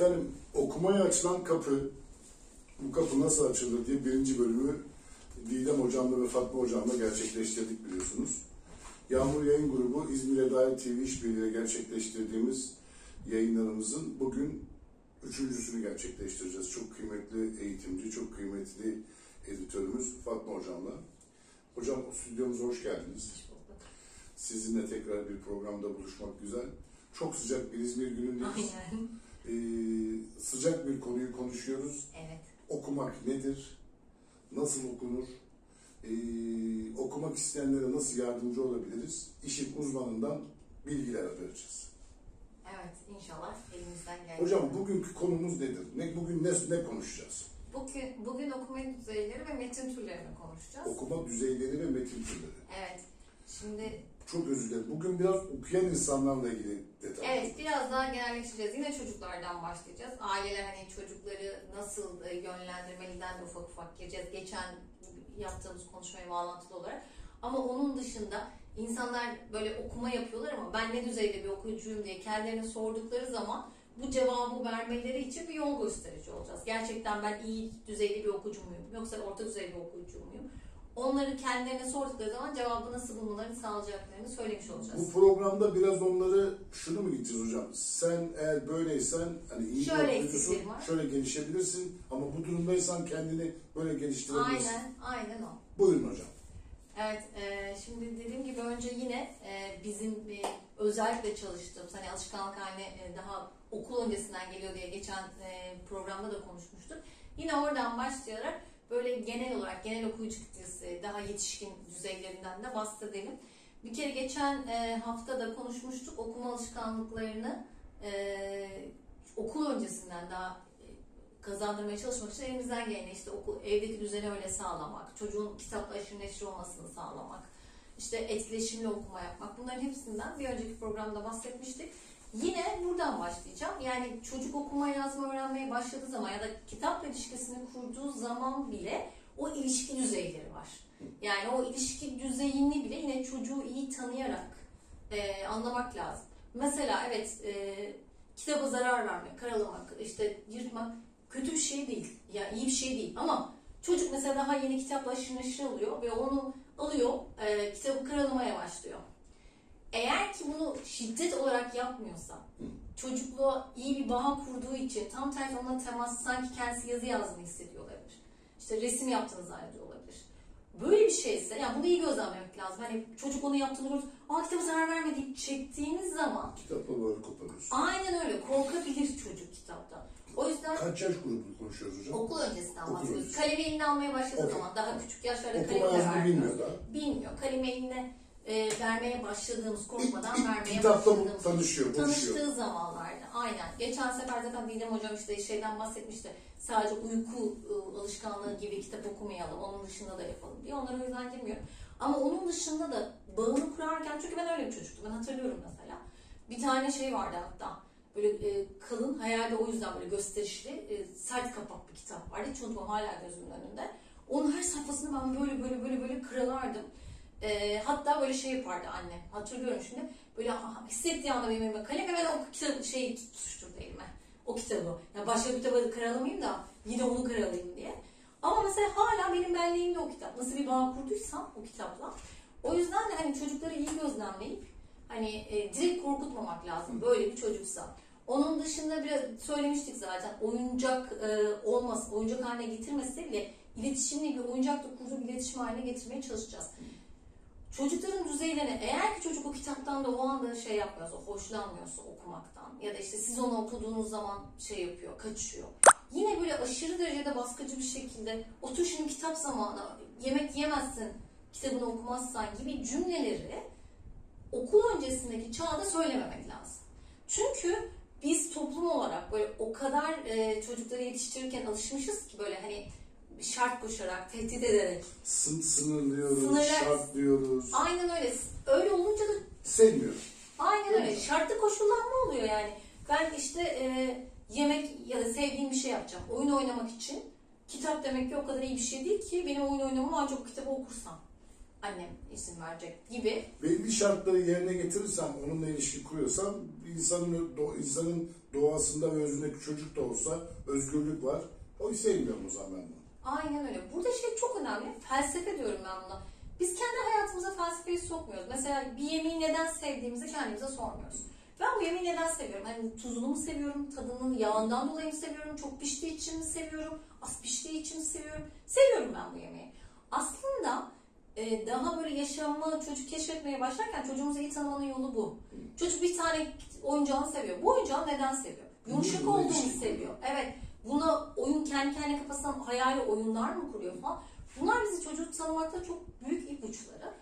Efendim okumaya açılan kapı, bu kapı nasıl açılır diye birinci bölümü Didem Hocam'la ve Fatma Hocam'la gerçekleştirdik biliyorsunuz. Yağmur Yayın Grubu İzmir Dair TV işbirliğiyle gerçekleştirdiğimiz yayınlarımızın bugün üçüncüsünü gerçekleştireceğiz. Çok kıymetli eğitimci, çok kıymetli editörümüz Fatma Hocam'la. Hocam stüdyomuza hoş geldiniz. Sizinle tekrar bir programda buluşmak güzel. Çok sıcak bir İzmir günündeyiz. Aynen. Ee, sıcak bir konuyu konuşuyoruz. Evet. Okumak nedir? Nasıl okunur? Ee, okumak isteyenlere nasıl yardımcı olabiliriz? İşin uzmanından bilgiler vereceğiz. Evet inşallah elimizden geldi. Hocam bugünkü konumuz nedir? Ne, bugün ne, ne konuşacağız? Bugün, bugün okuma düzeyleri ve metin türlerini konuşacağız. Okuma düzeyleri ve metin türleri. Evet. Şimdi Çok özür dilerim. Bugün biraz okuyan insanlarla ilgili detay. evet biraz daha genelleştireceğiz. Yine çocuklardan başlayacağız. Aileler hani çocukları nasıl e, yönlendirmeliden de ufak ufak gireceğiz. Geçen yaptığımız konuşmaya bağlantılı olarak. Ama onun dışında insanlar böyle okuma yapıyorlar ama ben ne düzeyde bir okuyucuyum diye kendilerine sordukları zaman bu cevabı vermeleri için bir yol gösterici olacağız. Gerçekten ben iyi düzeyde bir okuyucu muyum yoksa orta düzeyde bir okuyucu muyum? Onları kendilerine sordukları zaman cevabı nasıl bulmalarını sağlayacaklarını söylemiş olacağız. Bu programda biraz onları şunu mu gideceğiz hocam? Sen eğer böyleysen hani iyi Şöyle var. şöyle gelişebilirsin ama bu durumdaysan kendini böyle geliştirebilirsin. Aynen, aynen o. Buyurun hocam. Evet, e, şimdi dediğim gibi önce yine e, bizim e, özellikle çalıştığımız hani alışkanlık haline e, daha okul öncesinden geliyor diye geçen e, programda da konuşmuştuk. Yine oradan başlayarak böyle genel olarak genel okuyucu kitlesi daha yetişkin düzeylerinden de bahsedelim. Bir kere geçen e, hafta da konuşmuştuk okuma alışkanlıklarını e, okul öncesinden daha e, kazandırmaya çalışmak için elimizden geleni işte okul, evdeki düzeni öyle sağlamak, çocuğun kitapla aşırı neşri olmasını sağlamak, işte etkileşimli okuma yapmak bunların hepsinden bir önceki programda bahsetmiştik. Yine buradan başlayacağım. Yani çocuk okuma yazma öğrenmeye başladığı zaman ya da kitapla ilişkisini kurduğu zaman bile o ilişki düzeyleri var. Yani o ilişki düzeyini bile yine çocuğu iyi tanıyarak e, anlamak lazım. Mesela evet e, kitaba zarar vermek, karalamak, işte yırtmak kötü bir şey değil. Yani iyi bir şey değil ama çocuk mesela daha yeni kitapla aşırı neşir oluyor ve onu alıyor, e, kitabı karalamaya başlıyor. Eğer ki bunu şiddet olarak yapmıyorsa, çocukluğa iyi bir bağ kurduğu için tam tersi onunla temas sanki kendisi yazı yazdığını hissediyor olabilir. İşte resim yaptığını zannediyor olabilir. Böyle bir şeyse, yani bunu iyi gözlemlemek lazım. Hani çocuk onu yaptığını görüp, aa kitaba zarar verme deyip çektiğiniz zaman Kitapla böyle koparıyorsun. aynen öyle korkabilir çocuk kitaptan. O yüzden Kaç yaş grubunu konuşuyoruz hocam? okul öncesinden Okul bahsediyoruz. öncesi. Kalemi eline almaya başladığı zaman daha küçük yaşlarda Okuma kalemi de vermiyor. bilmiyor daha. Bilmiyor. Kalemi eline e, vermeye başladığımız, korkmadan İlk- ilk vermeye bu başladığımız. tanışıyor. Tanıştığı zamanlarda. Aynen. Geçen sefer zaten Didem Hocam işte şeyden bahsetmişti. Sadece uyku e, alışkanlığı gibi kitap okumayalım. Onun dışında da yapalım diye. Onlara o yüzden girmiyorum. Ama onun dışında da bağını kurarken çünkü ben öyle bir çocuktum. Ben hatırlıyorum mesela. Bir tane şey vardı hatta. Böyle e, kalın, hayalde o yüzden böyle gösterişli, e, sert kapak bir kitap vardı. Hiç unutmam hala gözümün önünde. Onun her sayfasını ben böyle böyle böyle böyle kıralardım. E, hatta böyle şey yapardı anne. Hatırlıyorum şimdi. Böyle hissettiği anda benim elime kalem hemen o kitabı şey tutuşturdu elime. O kitabı. Ya başka bir kitabı karalamayayım da yine onu karalayayım diye. Ama mesela hala benim benliğimde o kitap. Nasıl bir bağ kurduysam o kitapla. O yüzden de hani çocukları iyi gözlemleyip hani e, direkt korkutmamak lazım böyle bir çocuksa. Onun dışında biraz söylemiştik zaten oyuncak e, olmasın, oyuncak haline getirmese bile iletişimli bir oyuncakla kurduğu bir iletişim haline getirmeye çalışacağız. Çocukların düzeylerine eğer ki çocuk o kitaptan da o anda şey yapmıyorsa, hoşlanmıyorsa okumaktan ya da işte siz onu okuduğunuz zaman şey yapıyor, kaçıyor. Yine böyle aşırı derecede baskıcı bir şekilde otur şimdi kitap zamanı, yemek yemezsin, kitabını okumazsan gibi cümleleri okul öncesindeki çağda söylememek lazım. Çünkü biz toplum olarak böyle o kadar e, çocukları yetiştirirken alışmışız ki böyle hani şart koşarak, tehdit ederek. Sın, sınırlıyoruz, Sınırlar- şartlıyoruz. Aynen öyle. Öyle olunca da Sevmiyoruz. aynen öyle. Şartlı koşullanma oluyor yani. Ben işte e, yemek ya da sevdiğim bir şey yapacağım. Oyun oynamak için kitap demek ki o kadar iyi bir şey değil ki benim oyun oynamam ancak kitabı okursam. annem isim verecek gibi. belli şartları yerine getirirsem, onunla ilişki kuruyorsam insanın do- insanın doğasında ve özündeki çocuk da olsa özgürlük var. O sevmiyorum o zaman ben bunu. Aynen öyle. Burada şey çok önemli. Felsefe diyorum ben buna. Biz kendi hayatımıza felsefeyi sokmuyoruz. Mesela bir yemeği neden sevdiğimizi kendimize sormuyoruz. Ben bu yemeği neden seviyorum? Hani tuzunu mu seviyorum, tadının yağından dolayı mı seviyorum, çok piştiği için mi seviyorum, az piştiği için mi seviyorum? Seviyorum ben bu yemeği. Aslında e, daha böyle yaşamı, çocuk keşfetmeye başlarken çocuğumuzu iyi tanımanın yolu bu. Çocuk bir tane oyuncağını seviyor. Bu oyuncağı neden seviyor? Yumuşak olduğunu seviyor. Evet. Buna oyun kendi kendine kafasından hayali oyunlar mı kuruyor falan. Bunlar bizi çocuğu tanımakta çok büyük ipuçları.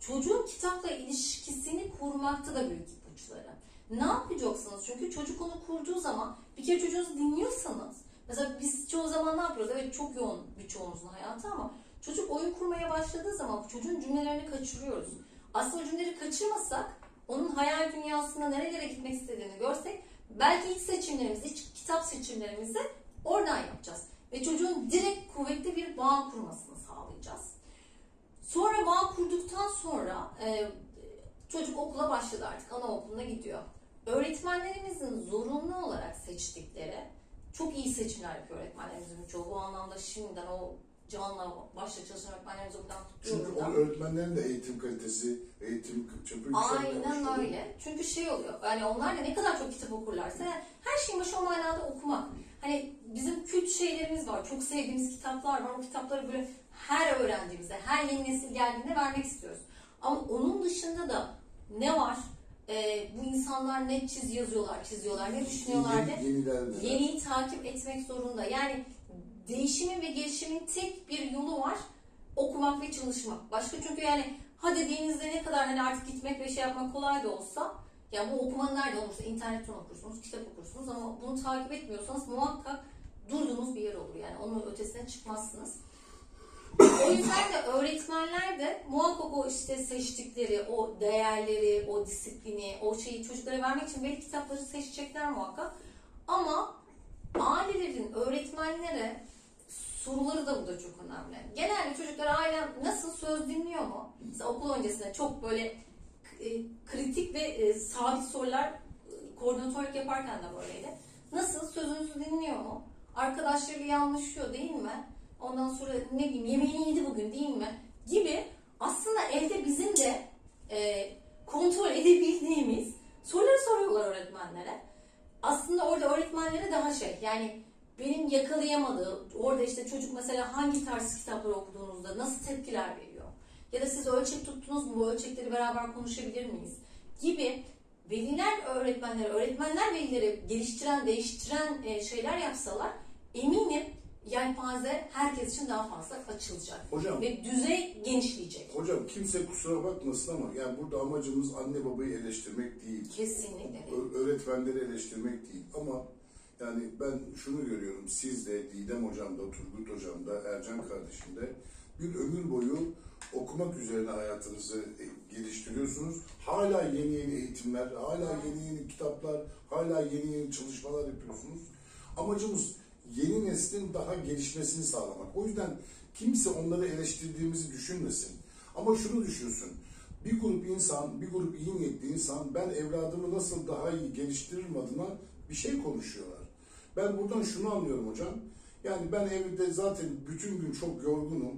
Çocuğun kitapla ilişkisini kurmakta da büyük ipuçları. Ne yapacaksınız? Çünkü çocuk onu kurduğu zaman bir kere çocuğunuzu dinliyorsanız mesela biz çoğu zaman ne yapıyoruz? Evet çok yoğun birçoğumuzun hayatı ama çocuk oyun kurmaya başladığı zaman çocuğun cümlelerini kaçırıyoruz. Aslında cümleleri kaçırmasak onun hayal dünyasında nerelere gitmek istediğini görsek belki ilk seçimlerimizi, ilk kitap seçimlerimizi oradan yapacağız. Ve çocuğun direkt kuvvetli bir bağ kurmasını sağlayacağız. Sonra bağ kurduktan sonra e, çocuk okula başladı artık anaokuluna gidiyor. Öğretmenlerimizin zorunlu olarak seçtikleri çok iyi seçimler yapıyor öğretmenlerimizin çoğu. Bu anlamda şimdiden o canla başla çalışan öğretmenlerimizi buradan kutluyorum. Çünkü o öğretmenlerin de eğitim kalitesi, eğitim yükselmeye Aynen öyle. Çünkü şey oluyor. Yani onlar da ne kadar çok kitap okurlarsa her şeyin başı o manada okumak. Hani bizim kült şeylerimiz var. Çok sevdiğimiz kitaplar var. O kitapları böyle her öğrencimize, her yeni nesil geldiğinde vermek istiyoruz. Ama onun dışında da ne var? Ee, bu insanlar ne çiz yazıyorlar, çiziyorlar, ne düşünüyorlar neler? yeniyi takip etmek zorunda. Yani değişimin ve gelişimin tek bir yolu var. Okumak ve çalışmak. Başka çünkü yani ha dediğinizde ne kadar hani artık gitmek ve şey yapmak kolay da olsa ya bu okumanın nerede olursa internetten okursunuz, kitap okursunuz ama bunu takip etmiyorsanız muhakkak durduğunuz bir yer olur. Yani onun ötesine çıkmazsınız. O yüzden de öğretmenler de muhakkak o işte seçtikleri, o değerleri, o disiplini, o şeyi çocuklara vermek için belki kitapları seçecekler muhakkak. Ama ailelerin öğretmenlere soruları da burada çok önemli. Genelde çocuklar ailen nasıl söz dinliyor mu? Mesela okul öncesinde çok böyle e, kritik e, sabit sorular e, koordinatörlük yaparken de böyleydi. Nasıl sözünüzü dinliyor mu? Arkadaşlarıyla yanlışıyor değil mi? Ondan sonra ne bileyim yemeğini yedi bugün değil mi? Gibi aslında evde bizim de e, kontrol edebildiğimiz soruları soruyorlar öğretmenlere. Aslında orada öğretmenlere daha şey yani benim yakalayamadığı orada işte çocuk mesela hangi tarz kitapları okuduğunuzda nasıl tepkiler veriyor? Ya da siz ölçek tuttunuz mu bu ölçekleri beraber konuşabilir miyiz? Gibi veliler öğretmenlere, öğretmenler velileri geliştiren, değiştiren e, şeyler yapsalar eminim yelpaze herkes için daha fazla açılacak. Hocam. Ve düzey genişleyecek. Hocam kimse kusura bakmasın ama yani burada amacımız anne babayı eleştirmek değil. Kesinlikle. Ö- öğretmenleri eleştirmek değil ama yani ben şunu görüyorum sizde, Didem hocamda, Turgut hocamda, Ercan kardeşimde bir ömür boyu okumak üzerine hayatınızı e, geliştiriyorsunuz. Hala yeni yeni eğitimler, hala yeni yeni kitaplar, hala yeni yeni çalışmalar yapıyorsunuz. Amacımız yeni neslin daha gelişmesini sağlamak. O yüzden kimse onları eleştirdiğimizi düşünmesin. Ama şunu düşünsün. Bir grup insan, bir grup iyi niyetli insan ben evladımı nasıl daha iyi geliştiririm adına bir şey konuşuyorlar. Ben buradan şunu anlıyorum hocam. Yani ben evde zaten bütün gün çok yorgunum.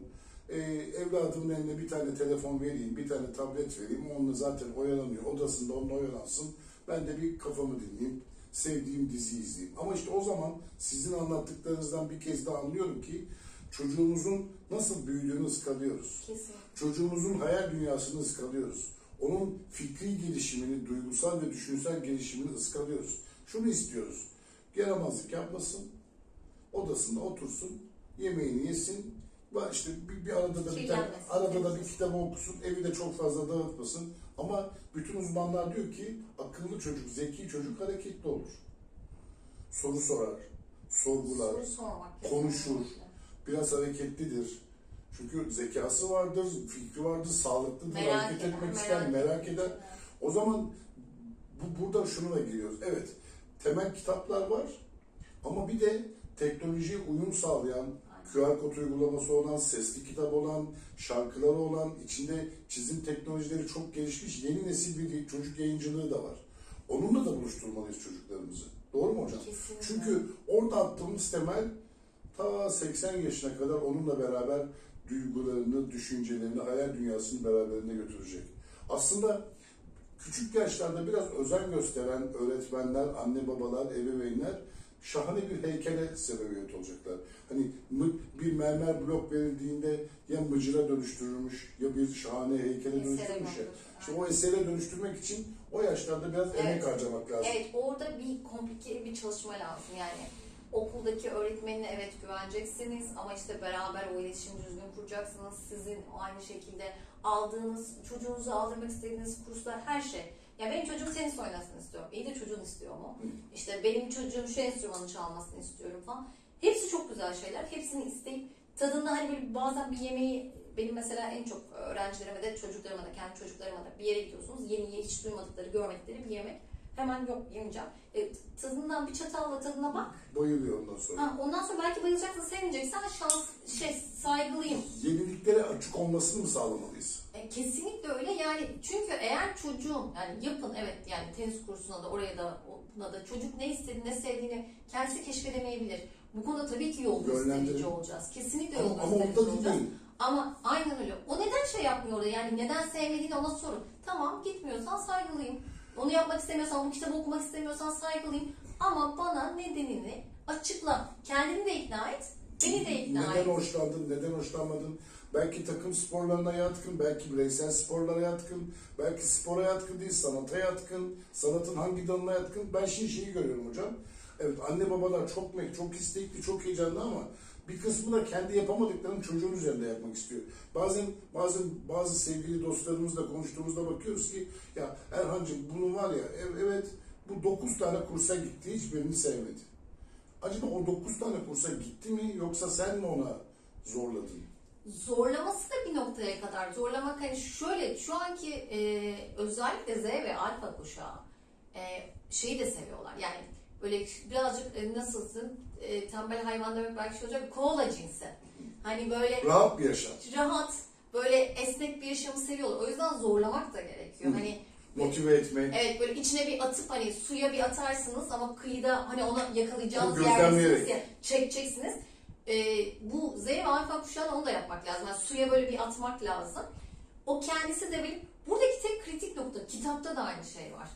Ee, evladımın eline bir tane telefon vereyim, bir tane tablet vereyim. Onunla zaten oyalanıyor. Odasında onunla oyalansın. Ben de bir kafamı dinleyeyim. Sevdiğim diziyi izleyeyim. Ama işte o zaman sizin anlattıklarınızdan bir kez daha anlıyorum ki çocuğumuzun nasıl büyüdüğünü ıskalıyoruz. Kesinlikle. Çocuğumuzun hayal dünyasını ıskalıyoruz. Onun fikri gelişimini, duygusal ve düşünsel gelişimini ıskalıyoruz. Şunu istiyoruz. Yaramazlık yapmasın. Odasında otursun. Yemeğini yesin. Var işte bir, bir arada da bir tane, arada da bir kitabı okusun. Evi de çok fazla dağıtmasın. Ama bütün uzmanlar diyor ki akıllı çocuk, zeki çocuk hareketli olur. Soru sorar, sorgular, Soru konuşur. biraz hareketlidir. Çünkü zekası vardır, fikri vardır, sağlıklıdır, Merak hareket eder, etmek merak ister, merak eder. eder. O zaman bu, burada şununla geliyoruz. Evet, temel kitaplar var ama bir de teknolojiye uyum sağlayan, QR kod uygulaması olan, sesli kitap olan, şarkıları olan, içinde çizim teknolojileri çok gelişmiş yeni nesil bir çocuk yayıncılığı da var. Onunla da buluşturmalıyız çocuklarımızı. Doğru mu hocam? Kesinlikle. Çünkü orada attığımız temel ta 80 yaşına kadar onunla beraber duygularını, düşüncelerini, hayal dünyasını beraberinde götürecek. Aslında küçük yaşlarda biraz özen gösteren öğretmenler, anne babalar, ebeveynler şahane bir heykele sebebiyet olacaklar. Hani bir mermer blok verildiğinde ya mıcıra dönüştürülmüş ya bir şahane heykele Esere dönüştürmüş ya. dönüştürülmüş, İşte o esere dönüştürmek için o yaşlarda biraz Evet. emek harcamak lazım. Evet orada bir komplike bir çalışma lazım yani. Okuldaki öğretmenine evet güveneceksiniz ama işte beraber o iletişimi düzgün kuracaksınız. Sizin aynı şekilde aldığınız, çocuğunuzu aldırmak istediğiniz kurslar her şey. Ya benim çocuğum tenis oynasın istiyorum. İyi de çocuğun istiyor mu? İşte benim çocuğum şu enstrümanı çalmasını istiyorum falan. Hepsi çok güzel şeyler. Hepsini isteyip tadında hani böyle bazen bir yemeği benim mesela en çok öğrencilerime de çocuklarıma da kendi çocuklarıma da bir yere gidiyorsunuz. Yeni yeni hiç duymadıkları, görmedikleri bir yemek. Hemen yok yemeyeceğim. E, tadından bir çatalla tadına bak. Bayılıyor ondan sonra. Ha, ondan sonra belki bayılacaksın, sevmeyeceksin. Şans, şey, saygılıyım. Yeniliklere açık olmasını mı sağlamalıyız? E, kesinlikle öyle yani çünkü eğer çocuğun yani yapın evet yani tenis kursuna da oraya da buna da çocuk ne istediğini ne sevdiğini kendisi keşfedemeyebilir. Bu konuda tabii ki yol gösterici olacağız. Kesinlikle yol Ama, ama gösterici orada olacağız. değil. Ama aynen öyle. O neden şey yapmıyor orada? Yani neden sevmediğini ona sorun. Tamam gitmiyorsan saygılıyım. Onu yapmak istemiyorsan, bu kitabı okumak istemiyorsan saygılıyım. Ama bana nedenini açıkla. Kendini de ikna et, beni de ikna Neden et. hoşlandın, neden hoşlanmadın? Belki takım sporlarına yatkın, belki bireysel sporlara yatkın, belki spora yatkın değil, sanata yatkın, sanatın hangi dalına yatkın? Ben şimdi şeyi görüyorum hocam. Evet anne babalar çok mek, çok istekli, çok heyecanlı ama bir kısmı da kendi yapamadıklarını çocuğun üzerinde yapmak istiyor. Bazen bazen bazı sevgili dostlarımızla konuştuğumuzda bakıyoruz ki ya Erhan'cığım bunu var ya ev- evet bu 9 tane kursa gitti hiçbirini sevmedi. Acaba o 9 tane kursa gitti mi yoksa sen mi ona zorladın? zorlaması da bir noktaya kadar zorlamak hani şöyle şu anki e, özellikle Z ve alfa kuşağı e, şeyi de seviyorlar yani böyle birazcık e, nasılsın e, tembel hayvan demek belki şey olacak koala cinsi hani böyle Rahat bir yaşam. rahat böyle esnek bir yaşamı seviyorlar o yüzden zorlamak da gerekiyor Hı. hani Motive etmek. Evet böyle içine bir atıp hani suya bir atarsınız ama kıyıda hani onu yakalayacağınız yerdesiniz ya çekeceksiniz. Ee, bu Z ve alfa kuşağına onu da yapmak lazım. Yani suya böyle bir atmak lazım. O kendisi de benim buradaki tek kritik nokta kitapta da aynı şey var.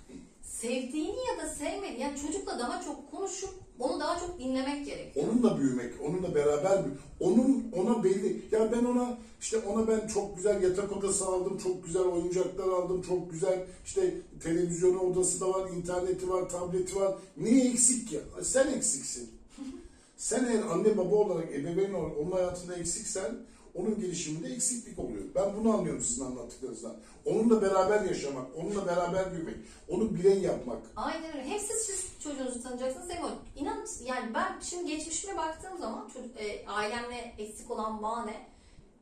Sevdiğini ya da sevmediğini yani çocukla daha çok konuşup onu daha çok dinlemek gerekiyor. Onunla büyümek, onunla beraber büyü- Onun ona belli. Ya ben ona işte ona ben çok güzel yatak odası aldım, çok güzel oyuncaklar aldım, çok güzel işte televizyonu odası da var, interneti var, tableti var. Niye eksik ya? Sen eksiksin. Sen eğer anne baba olarak, ebeveyn olarak onun hayatında eksiksen onun gelişiminde eksiklik oluyor. Ben bunu anlıyorum sizin anlattıklarınızdan. Onunla beraber yaşamak, onunla beraber büyümek, onu birey yapmak. Aynen öyle. Hem siz, siz çocuğunuzu tanıyacaksınız hem o. İnan yani ben şimdi geçmişime baktığım zaman çocuk, e, ailemle eksik olan bağ ne?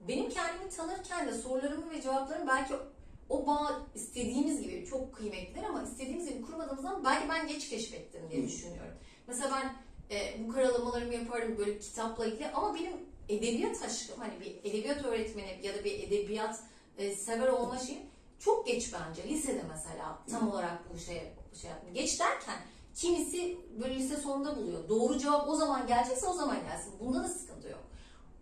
Benim kendimi tanırken de sorularımı ve cevaplarım belki o bağ istediğimiz gibi çok kıymetlidir ama istediğimiz gibi kurmadığımız zaman belki ben geç keşfettim diye düşünüyorum. Mesela ben e, bu karalamalarımı yaparım böyle kitapla ilgili ama benim edebiyat aşkım hani bir edebiyat öğretmeni ya da bir edebiyat e, sever olma şeyim çok geç bence. Lisede mesela tam olarak bu şeye şey yaptım. Geç derken kimisi böyle lise sonunda buluyor. Doğru cevap o zaman gelecekse o zaman gelsin. Bunda da sıkıntı yok.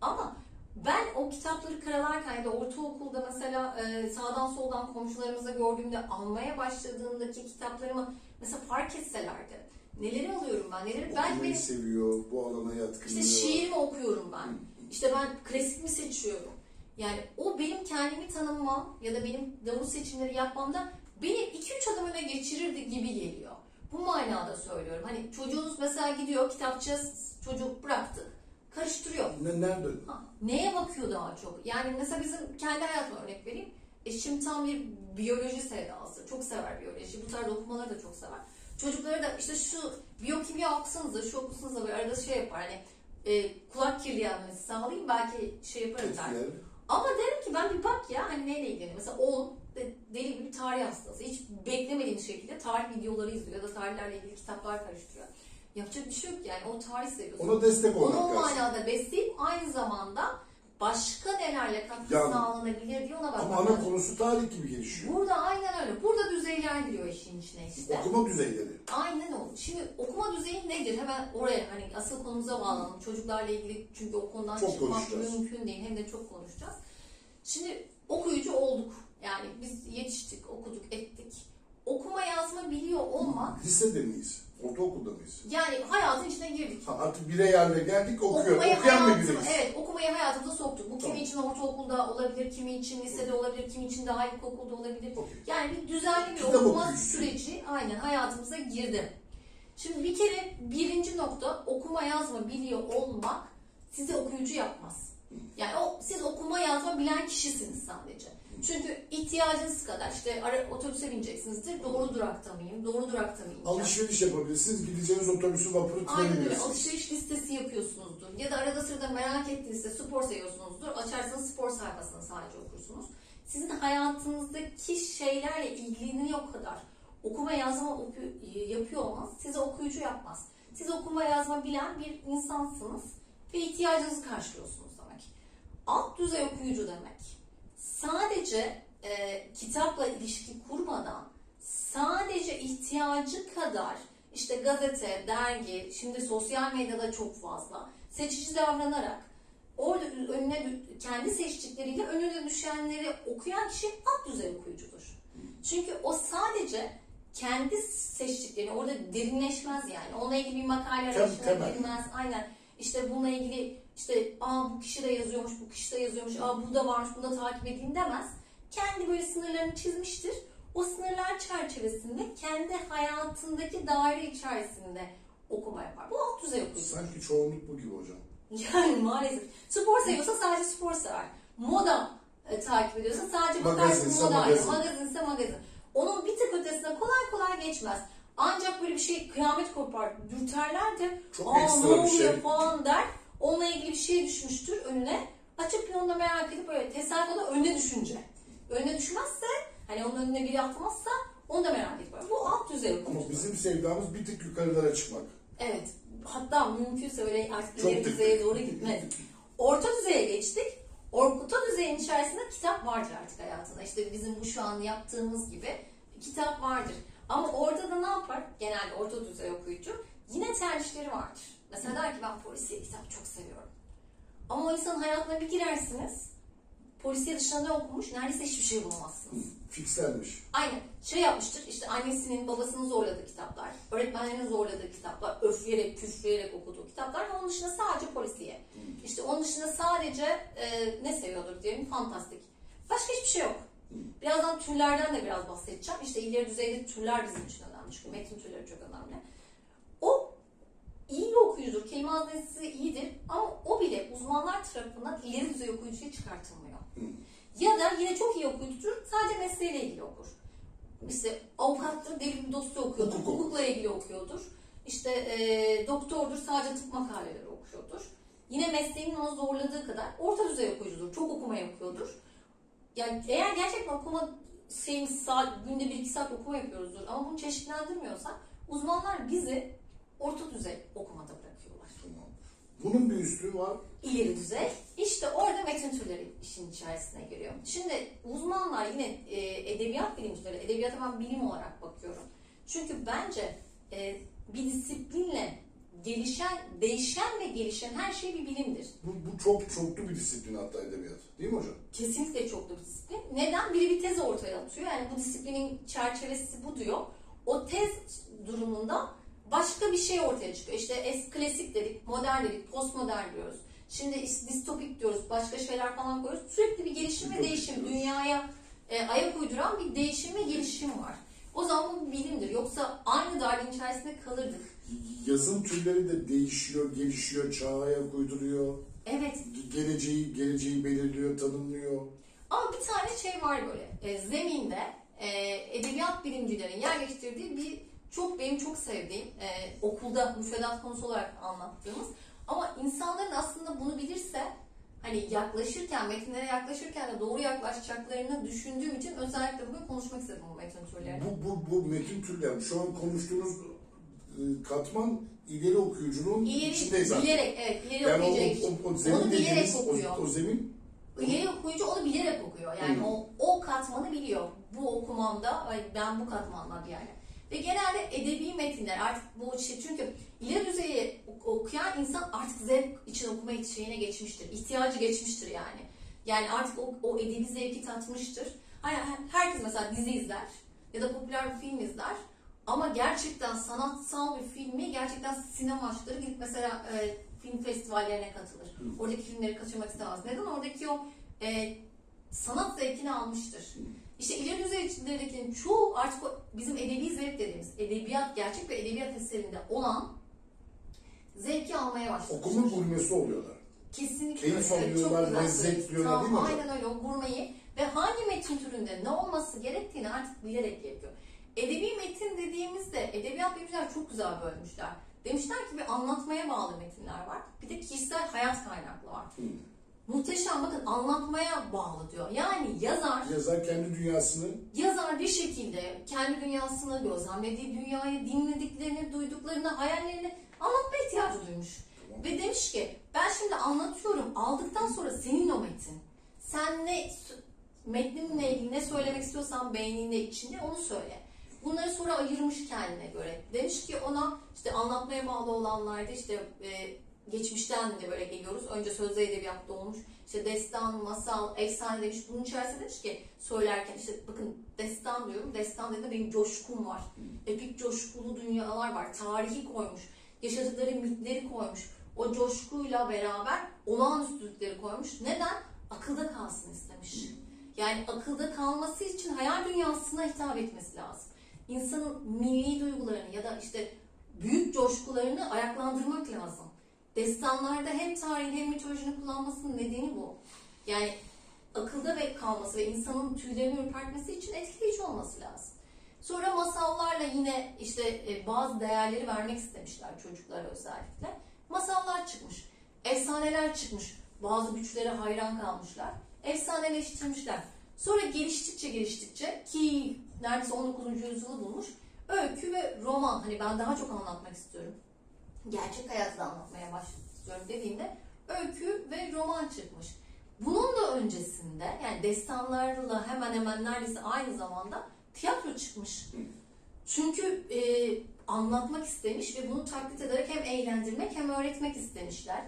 Ama ben o kitapları karalarken ya da ortaokulda mesela e, sağdan soldan komşularımızda gördüğümde almaya başladığımdaki kitaplarımı mesela fark etselerdi. Neleri alıyorum ben, neleri belki Okumayı benim seviyor, bu alana yatkınlığı işte şiir mi okuyorum ben? İşte ben klasik mi seçiyorum? Yani o benim kendimi tanımam ya da benim doğru seçimleri yapmamda beni 2-3 adım öne geçirirdi gibi geliyor. Bu manada söylüyorum. Hani çocuğunuz mesela gidiyor kitapçı çocuk bıraktı. Karıştırıyor. Ne, nerede? Ha, neye bakıyor daha çok? Yani mesela bizim kendi hayatıma örnek vereyim. Eşim tam bir biyoloji sevdası. Çok sever biyoloji. Bu tarz okumaları da çok sever. Çocuklara da işte şu biyokimya okusanız da şu okusanız da böyle arada şey yapar. Hani e, kulak kirlenmesi sağlayayım belki şey yaparım der. Ama derim ki ben bir bak ya hani neyle ilgileniyor. Mesela oğlum de- deli gibi tarih hastası. Hiç beklemediğim şekilde tarih videoları izliyor ya da tarihlerle ilgili kitaplar karıştırıyor. Yapacak bir şey yok yani. O tarih seviyorsun. Ona destek Onu olmak o manada besleyip aynı zamanda başka nelerle katkı Yani- sağlanabilir diye ona bakmak Ama ana konusu tarih gibi gelişiyor. Burada aynen öyle. Burada düzeyler giriyor işin içine işte. Okuma düzeyleri. Aynen o. Şimdi okuma düzeyi nedir? Hemen oraya hani asıl konumuza bağlanalım. Çocuklarla ilgili çünkü o konudan Çok çıkmak mümkün değil. Hem de çok konuşacağız. Şimdi okuyucu olduk. Yani biz yetiştik, okuduk, ettik. Okuma yazma biliyor olmak Lisede miyiz? Ortaokulda mıyız? yani hayatın içine girdik. Ha, artık birey haline geldik okuyor. Okumayı Okuyan hayatımıza, bireyiz. evet, okumayı hayatımıza soktuk. Bu Tamam. kimi için ortaokulda olabilir, kimi için lisede olabilir, kimi için daha ilkokulda olabilir. Okey. Yani bir düzenli bir Kitap okuma okuyucusu. süreci aynen hayatımıza girdi. Şimdi bir kere birinci nokta okuma yazma biliyor olmak sizi okuyucu yapmaz. Yani o siz okuma yazma bilen kişisiniz sadece. Çünkü ihtiyacınız kadar işte ara, otobüse bineceksinizdir. Doğru durakta mıyım? Doğru durakta mı ineceğim? Alışveriş yapabilirsiniz. Gideceğiniz otobüsü vapuru Aynen öyle. Alışveriş listesi yapıyorsunuzdur. Ya da arada sırada merak ettiğinizde spor seviyorsunuzdur. Açarsanız spor sayfasını sadece okursunuz. Sizin hayatınızdaki şeylerle ilgileniyor kadar okuma yazma oku- yapıyor olmanız sizi okuyucu yapmaz. Siz okuma yazma bilen bir insansınız ve ihtiyacınızı karşılıyorsunuz demek. Alt düzey okuyucu demek. Sadece e, kitapla ilişki kurmadan sadece ihtiyacı kadar işte gazete, dergi, şimdi sosyal medyada çok fazla seçici davranarak orada önüne kendi seçtikleriyle önüne düşenleri okuyan kişi alt düzey okuyucudur. Çünkü o sadece kendi seçtiklerini orada derinleşmez yani. Onunla ilgili bir makale arayışına girmez. Aynen. İşte bununla ilgili işte aa bu kişi de yazıyormuş, bu kişi de yazıyormuş, aa bu da varmış, bunu da takip edeyim demez. Kendi böyle sınırlarını çizmiştir. O sınırlar çerçevesinde kendi hayatındaki daire içerisinde okuma yapar. Bu alt düzey okuyucu. Sanki çoğunluk bu gibi hocam. Yani maalesef. Spor seviyorsa sadece spor sever. Moda e, takip ediyorsa sadece bakarsın moda. magazin. Magazinse magazin. Onun bir tık ötesine kolay kolay geçmez. Ancak böyle bir şey kıyamet kopar, dürterler de Çok aa ne bir oluyor şey." falan der. Onunla ilgili bir şey düşmüştür önüne. Açıp da merak edip böyle tesadüfen önüne düşünce. Önüne düşmezse, hani onun önüne biri atmazsa onu da merak edip böyle. Bu alt düzey Ama okuyucu. bizim sevdamız bir tık yukarılara çıkmak. Evet. Hatta mümkünse öyle artık ileri düzeye doğru gitmez. Orta düzeye geçtik. Orta düzeyin içerisinde kitap vardır artık hayatında. İşte bizim bu şu an yaptığımız gibi kitap vardır. Ama orada da ne yapar? Genelde orta düzey okuyucu yine tercihleri vardır. Mesela der ki ben polisiye kitap çok seviyorum. Ama o insanın hayatına bir girersiniz. Polisiye dışında ne okumuş? Neredeyse hiçbir şey bulamazsınız. Fixlenmiş. Aynen. Şey yapmıştır, işte annesinin, babasının zorladığı kitaplar, öğretmenlerinin zorladığı kitaplar, öfleyerek, küfleyerek okuduğu kitaplar ve onun dışında sadece polisiye. İşte onun dışında sadece e, ne seviyordur diyelim, fantastik. Başka hiçbir şey yok. Birazdan türlerden de biraz bahsedeceğim. İşte ileri düzeyde türler bizim için önemli çünkü metin türleri çok önemli. İyi bir okuyucudur, kelime hazinesi iyidir ama o bile uzmanlar tarafından ileri düzey okuyucuya çıkartılmıyor. Ya da yine çok iyi okuyucudur, sadece mesleğiyle ilgili okur. İşte avukattır, bir dosya okuyordur, hukukla ilgili okuyordur. İşte e, doktordur, sadece tıp makaleleri okuyordur. Yine mesleğinin ona zorladığı kadar orta düzey okuyucudur, çok okumayı okuyordur. Yani eğer gerçekten okuma şeyimiz saat, günde bir iki saat okuma yapıyoruzdur ama bunu çeşitlendirmiyorsak uzmanlar bizi orta düzey okumada bırakıyorlar. Tamam. Bunun bir üstü var. İleri düzey. İşte orada metin türleri işin içerisine giriyor. Şimdi uzmanlar yine e, edebiyat bilimcileri, edebiyata ben bilim olarak bakıyorum. Çünkü bence e, bir disiplinle gelişen, değişen ve gelişen her şey bir bilimdir. Bu, bu çok çoklu bir disiplin hatta edebiyat. Değil mi hocam? Kesinlikle çoklu bir disiplin. Neden? Biri bir tez ortaya atıyor. Yani bu disiplinin çerçevesi bu diyor. O tez durumunda başka bir şey ortaya çıkıyor. İşte es klasik dedik, modern dedik, postmodern diyoruz. Şimdi is- distopik diyoruz, başka şeyler falan koyuyoruz. Sürekli bir gelişim ve değişim. Dünyaya e, ayak uyduran bir değişim ve gelişim var. O zaman bu bir bilimdir. Yoksa aynı dairenin içerisinde kalırdık. Yazım türleri de değişiyor, gelişiyor, çağa ayak uyduruyor. Evet, Geleceği, geleceği belirliyor, tanımlıyor. Ama bir tane şey var böyle. E, zeminde e, edebiyat bilimcilerin yerleştirdiği bir çok benim çok sevdiğim e, okulda müfredat konusu olarak anlattığımız ama insanların aslında bunu bilirse hani yaklaşırken, metinlere yaklaşırken de doğru yaklaşacaklarını düşündüğüm için özellikle bugün konuşmak istedim bu metin türlerini. Bu, bu, bu metin türleri, şu an konuştuğunuz e, katman ileri okuyucunun İleri, zaten. bilerek, evet, ileri Yani o, okuyacak için. o, o zemin Onu bilerek dediğimiz okuyor. o, o zemin İleri okuyucu onu bilerek okuyor. Yani Hı. o, o katmanı biliyor. Bu okumamda ben bu katmandan yani. Ve genelde edebi metinler artık bu şey çünkü ileri düzeyi ok- okuyan insan artık zevk için okuma şeyine geçmiştir. İhtiyacı geçmiştir yani. Yani artık o, o edebi zevki tatmıştır. Hani herkes mesela dizi izler ya da popüler bir film izler. Ama gerçekten sanatsal bir filmi gerçekten sinema aşkları gidip mesela e, film festivallerine katılır. Oradaki filmleri kaçırmak istemez. Neden? Oradaki o e, sanat zevkini almıştır. İşte ileri düzeylerdekinin çoğu artık bizim edebi zevk dediğimiz edebiyat, gerçek ve edebiyat eserinde olan zevki almaya başlamıştır. okuma gurmesi oluyorlar. Kesinlikle. Çok alıyorlar, güzel lezzet duyuyorlar Tamam, değil mi? Aynen öyle o gurmeyi ve hangi metin türünde ne olması gerektiğini artık bilerek yapıyor. Edebi metin dediğimizde edebiyat bilimciler çok güzel bölmüşler. Demişler ki bir anlatmaya bağlı metinler var. Bir de kişisel hayat kaynaklı var. Hı. Muhteşem bakın anlatmaya bağlı diyor. Yani yazar Yazar kendi dünyasını yazar bir şekilde kendi dünyasını gözlemlediği dünyayı, dinlediklerini, duyduklarını, hayallerini anlatma ihtiyacı duymuş. Tamam. Ve demiş ki ben şimdi anlatıyorum aldıktan sonra senin o metin. Sen ne metninle ilgili ne söylemek istiyorsan beyninde içinde onu söyle. Bunları sonra ayırmış kendine göre. Demiş ki ona işte anlatmaya bağlı olanlarda işte e, geçmişten de böyle geliyoruz. Önce sözde edebiyat doğmuş. İşte destan, masal, efsane demiş. Bunun içerisinde demiş ki söylerken işte bakın destan diyorum. Destan dediğinde benim coşkum var. Epik coşkulu dünyalar var. Tarihi koymuş. Yaşadıkları mitleri koymuş. O coşkuyla beraber olağanüstülükleri koymuş. Neden? Akılda kalsın istemiş. Yani akılda kalması için hayal dünyasına hitap etmesi lazım. İnsanın milli duygularını ya da işte büyük coşkularını ayaklandırmak lazım. Destanlarda hem tarihin hem mitolojinin kullanmasının nedeni bu. Yani akılda ve kalması ve insanın tüylerini ürpertmesi için etkileyici olması lazım. Sonra masallarla yine işte e, bazı değerleri vermek istemişler çocuklara özellikle. Masallar çıkmış, efsaneler çıkmış. Bazı güçlere hayran kalmışlar. Efsaneleştirmişler. Sonra geliştikçe geliştikçe ki neredeyse 19. yüzyılı bulmuş. Öykü ve roman hani ben daha çok anlatmak istiyorum. Gerçek hayatı da anlatmaya başlıyorum dediğinde öykü ve roman çıkmış. Bunun da öncesinde yani destanlarla hemen hemen neredeyse aynı zamanda tiyatro çıkmış. Çünkü e, anlatmak istemiş ve bunu taklit ederek hem eğlendirmek hem öğretmek istemişler.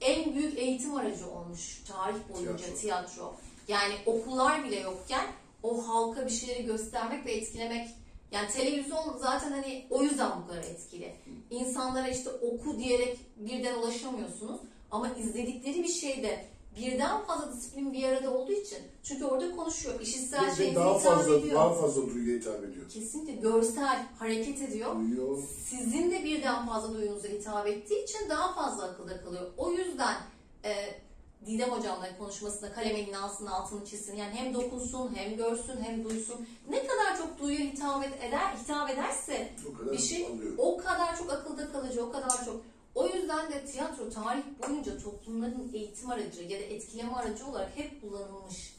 En büyük eğitim aracı olmuş tarih boyunca Tiyatro. tiyatro. Yani okullar bile yokken o halka bir şeyleri göstermek ve etkilemek. Yani televizyon zaten hani o yüzden bu kadar etkili. İnsanlara işte oku diyerek birden ulaşamıyorsunuz. Ama izledikleri bir şeyde birden fazla disiplin bir arada olduğu için çünkü orada konuşuyor. işitsel bir de şeyinize daha hitap fazla ediyor. daha fazla duyuya hitap ediyor. Kesinlikle görsel hareket ediyor. Duyuyor. Sizin de birden fazla duyunuza hitap ettiği için daha fazla akılda kalıyor. O yüzden e, Didem hocamla konuşmasında kalemin altının altını çizsin. Yani hem dokunsun, hem görsün, hem duysun. Ne kadar çok duyuya hitap ed- eder, hitap ederse bir şey o kadar çok akılda kalıcı, o kadar çok. O yüzden de tiyatro tarih boyunca toplumların eğitim aracı ya da etkileme aracı olarak hep kullanılmış.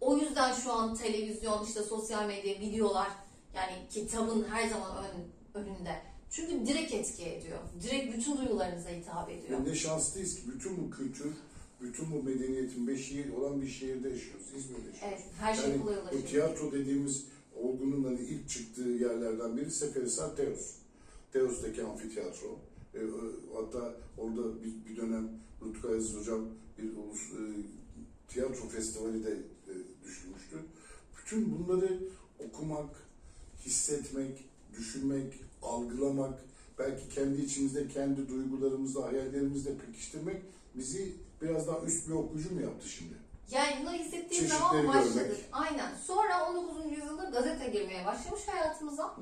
O yüzden şu an televizyon, işte sosyal medya, videolar yani kitabın her zaman ön, önünde. Çünkü direkt etki ediyor. Direkt bütün duyularınıza hitap ediyor. Ve ne şanslıyız ki bütün bu kültür, bütün bu medeniyetin beşiği olan bir şehirde yaşıyoruz. İzmir'de yaşıyoruz. Evet, her şey Yani kolay bu ulaşıyor. tiyatro dediğimiz olgunun hani ilk çıktığı yerlerden biri Seferihisar Teos. Teos'taki amfiteyatro. E, hatta orada bir, bir dönem Rutkay Aziz Hocam bir ulus, e, tiyatro festivali de e, düşünmüştü. Bütün bunları okumak, hissetmek, düşünmek, algılamak, belki kendi içimizde, kendi duygularımızla, hayallerimizle pekiştirmek bizi biraz daha üst bir okuyucu mu yaptı şimdi? Yani bunu hissettiğim zaman başladık. görmek. Aynen. Sonra 19. yüzyılda gazete girmeye başlamış hayatımıza.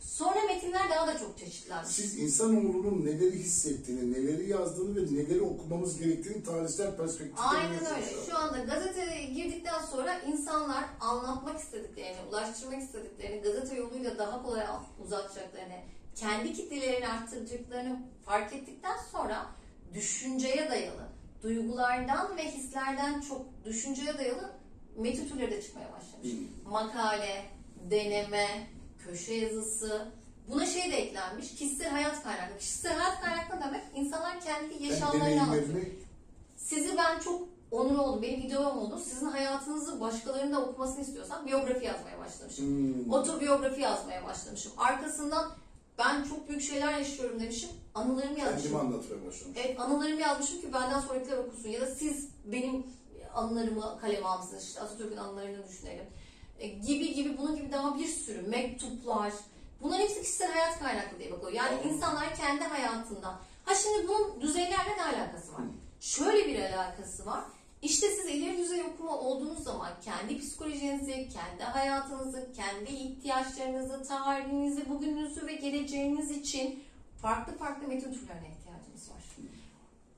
Sonra metinler daha da çok çeşitlenmiş. Siz insanoğlunun neleri hissettiğini, neleri yazdığını ve neleri okumamız gerektiğini tarihsel perspektifte Aynen öyle. şu Şu anda gazeteye girdikten sonra insanlar anlatmak istediklerini, ulaştırmak istediklerini, gazete yoluyla daha kolay uzatacaklarını, kendi kitlelerini arttıracaklarını fark ettikten sonra düşünceye dayalı, duygulardan ve hislerden çok düşünceye dayalı metin türleri de çıkmaya başlamış. Makale, deneme, köşe yazısı, Buna şey de eklenmiş, kişisel hayat kaynaklı. Kişisel hayat kaynaklı demek insanlar kendi yaşamlarını anlatıyor. Sizi ben çok onur oldum, benim videom oldu. Sizin hayatınızı başkalarının da okumasını istiyorsam biyografi yazmaya başlamışım. Hmm. Otobiyografi yazmaya başlamışım. Arkasından ben çok büyük şeyler yaşıyorum demişim. Anılarımı yazmışım. kendimi anlatmaya başlamış. Evet anılarımı yazmışım ki benden sonrakiler okusun. Ya da siz benim anılarımı kaleme almışsınız. İşte Atatürk'ün anılarını düşünelim. E, gibi gibi bunun gibi daha bir sürü mektuplar. Bunların hepsi kişisel hayat kaynaklı diye bakıyor. Yani Tamam. insanlar kendi hayatında. Ha şimdi bunun düzeylerle ne alakası var? Şöyle bir alakası var. İşte siz ileri düzey okuma olduğunuz zaman kendi psikolojinizi, kendi hayatınızı, kendi ihtiyaçlarınızı, tarihinizi, bugününüzü ve geleceğiniz için farklı farklı metin türlerine ihtiyacınız var.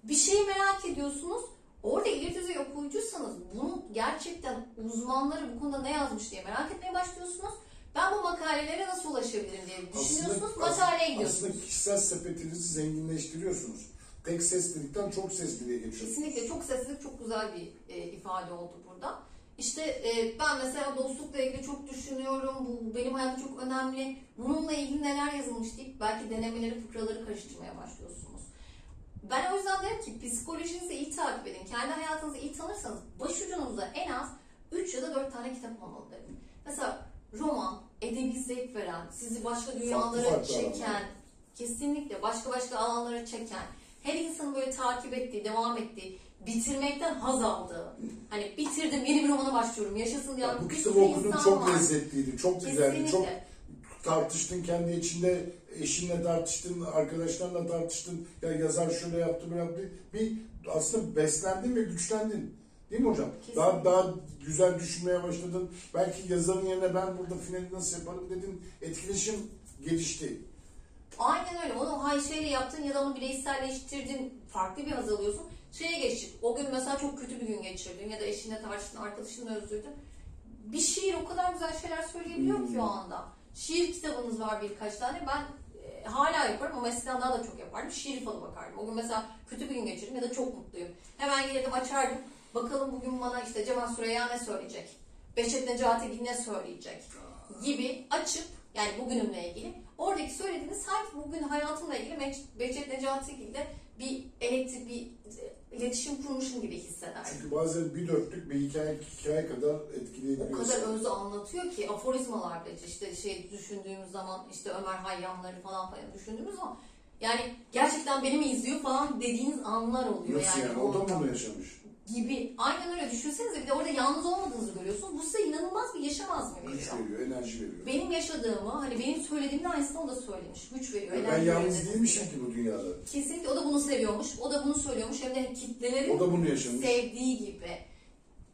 Bir şeyi merak ediyorsunuz. Orada ileri düzey okuyucuysanız bunu gerçekten uzmanları bu konuda ne yazmış diye merak etmeye başlıyorsunuz. Ben bu makalelere nasıl ulaşabilirim diye düşünüyorsunuz. Makaleye gidiyorsunuz. aslında kişisel sepetinizi zenginleştiriyorsunuz. Tek seslilikten çok sesliliğe geçiyorsunuz. Kesinlikle çok sesli, çok güzel bir e, ifade oldu burada. İşte e, ben mesela dostlukla ilgili çok düşünüyorum, bu benim hayatım çok önemli. Bununla ilgili neler yazılmış deyip belki denemeleri, fıkraları karıştırmaya başlıyorsunuz. Ben o yüzden derim ki psikolojinizi iyi takip edin. Kendi hayatınızı iyi tanırsanız başucunuzda en az 3 ya da 4 tane kitap olmalı derim. Mesela roman, edebi zevk veren, sizi başka dünyalara çeken, kesinlikle başka başka alanlara çeken, her insanın böyle takip ettiği, devam ettiği, bitirmekten haz aldığı. Hani bitirdim, yeni bir romana başlıyorum, yaşasın diye Ya bu kitabı okudum çok var. lezzetliydi, çok güzeldi, Kesinlikle. çok tartıştın kendi içinde eşinle tartıştın, arkadaşlarla tartıştın. Ya yazar şöyle yaptı, böyle yaptı. Bir aslında beslendin ve güçlendin. Değil mi hocam? Kesinlikle. Daha daha güzel düşünmeye başladın. Belki yazarın yerine ben burada finali nasıl yaparım dedin. Etkileşim gelişti. Aynen öyle. Onu hay şeyle yaptın ya da onu bireyselleştirdin. Farklı bir haz alıyorsun. Şeye geçtik. O gün mesela çok kötü bir gün geçirdin ya da eşinle tartıştın, arkadaşınla özlürdün. Bir şiir o kadar güzel şeyler söyleyebiliyor ki o anda. Şiir kitabınız var birkaç tane. Ben e, hala yaparım ama eskiden daha da çok yapardım. Şiir falı bakardım. O gün mesela kötü bir gün geçirdim ya da çok mutluyum. Hemen gelirdim açardım. Bakalım bugün bana işte Cemal Süreyya ne söyleyecek? Behçet Necati ne söyleyecek? Gibi açıp yani bugünümle ilgili oradaki söylediğiniz sanki bugün hayatımla ilgili Behçet Necati ile bir elektrik, bir e, iletişim kurmuşum gibi hissederdim. Çünkü bazen bir dörtlük bir hikaye, hikaye kadar O etkileyebiliyorsun. kadar özlü anlatıyor ki aforizmalar bile işte şey düşündüğümüz zaman işte Ömer Hayyamları falan falan düşündüğümüz zaman yani gerçekten beni mi izliyor falan dediğiniz anlar oluyor Nasıl yani. yani? O da mı yaşamış? Gibi. Aynen öyle düşünsenize bir de orada yalnız olmadığınızı görüyorsunuz. Bu size inanılmaz bir yaşam azmi Güç veriyor. veriyor, enerji veriyor. Benim yaşadığımı hani benim söylediğimin aynısını o da söylemiş. Güç veriyor. ben enerji yalnız veriyor. değilmişim ki bu dünyada. Kesinlikle o da bunu seviyormuş. O da bunu söylüyormuş. Hem de kitleleri O da bunu yaşamış. sevdiği gibi.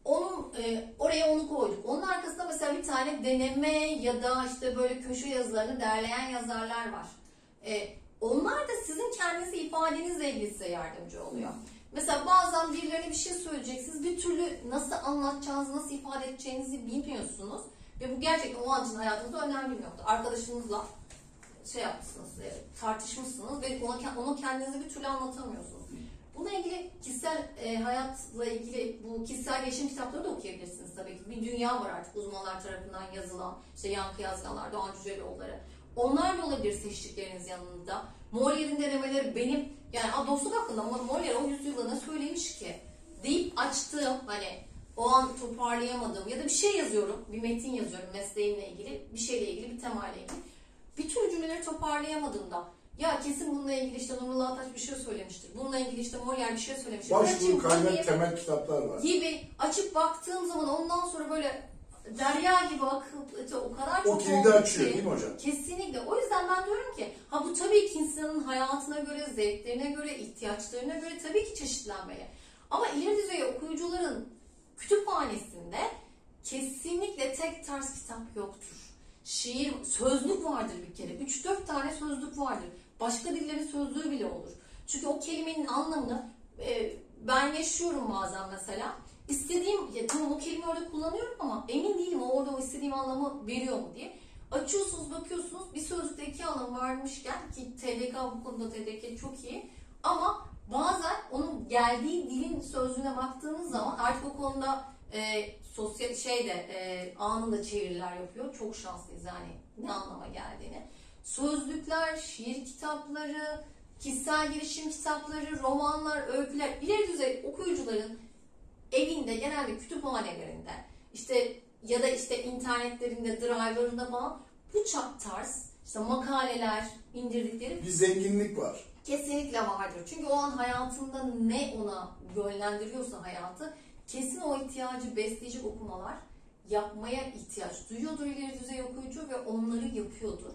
Onun e, oraya onu koyduk. Onun arkasında mesela bir tane deneme ya da işte böyle köşe yazılarını derleyen yazarlar var. E, onlar da sizin kendinizi ifadenizle ilgili size yardımcı oluyor. Mesela bazen birilerine bir şey söyleyeceksiniz. Bir türlü nasıl anlatacağınızı, nasıl ifade edeceğinizi bilmiyorsunuz. Ve bu gerçekten o an için hayatınızda önemli bir nokta. Arkadaşınızla şey yapmışsınız, e, tartışmışsınız ve ona, onu kendinize bir türlü anlatamıyorsunuz. Bununla ilgili kişisel e, hayatla ilgili bu kişisel gelişim kitapları da okuyabilirsiniz tabii ki. Bir dünya var artık uzmanlar tarafından yazılan, işte Yankı Yazganlar, Doğan Cüceloğulları. Onlar da olabilir seçtikleriniz yanında. Molière'in denemeleri benim, yani a, dostluk hakkında ama Molière o yüzyılda ne söylemiş ki? Deyip açtığım, hani o an toparlayamadığım ya da bir şey yazıyorum, bir metin yazıyorum mesleğimle ilgili, bir şeyle ilgili, bir temayla ilgili. Bir türlü cümleleri toparlayamadığımda ya kesin bununla ilgili işte Nurullah Ataç bir şey söylemiştir. Bununla ilgili işte Molière bir şey söylemiştir. Başvuru kaynak temel kitaplar var. gibi açıp baktığım zaman ondan sonra böyle derya gibi akıp o kadar O çok kilidi oldu açıyor ki. değil mi hocam? Kesinlikle. O yüzden ben diyorum ki ha bu tabii ki insanın hayatına göre, zevklerine göre, ihtiyaçlarına göre tabii ki çeşitlenmeli. Ama ileri düzey okuyucuların kütüphanesinde kesinlikle tek tarz kitap yoktur. Şiir, sözlük vardır bir kere. 3-4 tane sözlük vardır. Başka dillerin sözlüğü bile olur. Çünkü o kelimenin anlamını e, ben yaşıyorum bazen mesela. İstediğim, ya tamam o kelimeyi orada kullanıyorum ama emin değilim o orada o istediğim anlamı veriyor mu diye. Açıyorsunuz bakıyorsunuz bir sözlükte iki anlam varmışken ki TDK bu konuda TDK çok iyi. Ama bazen onun geldiği dilin sözlüğüne baktığınız zaman artık o konuda e, sosyal şeyde e, anında çeviriler yapıyor. Çok şanslıyız yani ne anlama geldiğini. sözlükler, şiir kitapları, kişisel gelişim kitapları, romanlar, öyküler, ileri düzey okuyucuların evinde genelde kütüphanelerinde işte ya da işte internetlerinde, driver'ında falan bu ça- tarz işte makaleler indirdikleri Bir zenginlik var. kesinlikle vardır. Çünkü o an hayatında ne ona yönlendiriyorsa hayatı kesin o ihtiyacı besleyecek okumalar yapmaya ihtiyaç duyuyordur ileri düzey okuyucu ve onları yapıyordur.